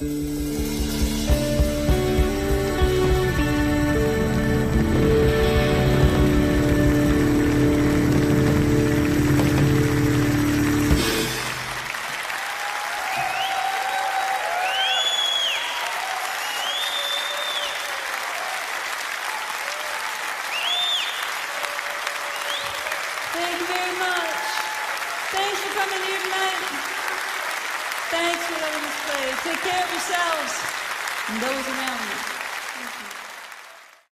Thank you very much. Thanks for coming here tonight. Thanks for letting us play. Take care of yourselves and those around you.